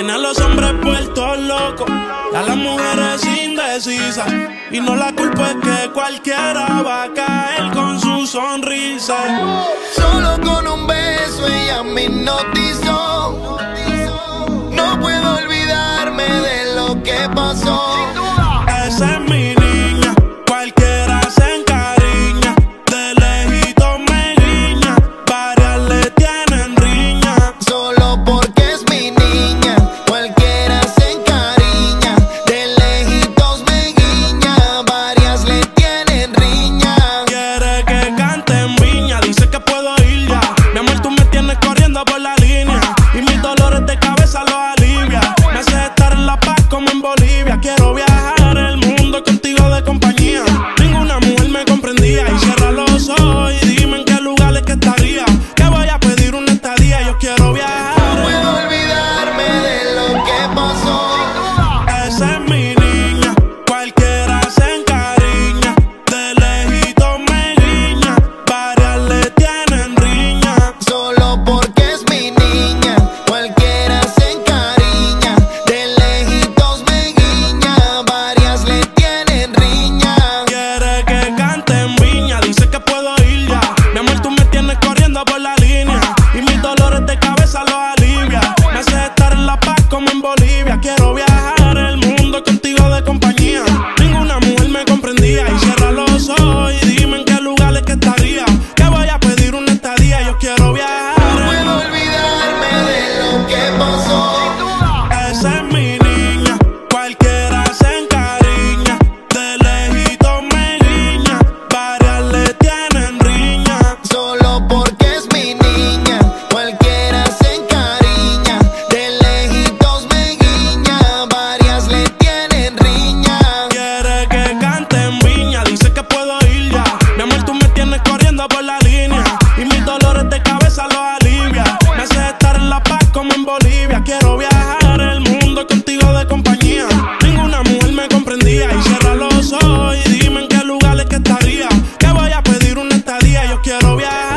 Tiene a los hombres puestos locos a las mujeres indecisas. Y no la culpa es que cualquiera va a caer con su sonrisa. Solo con un beso ella me hipnotizó. No puedo olvidarme de lo que pasó. I mean? quiero viajar.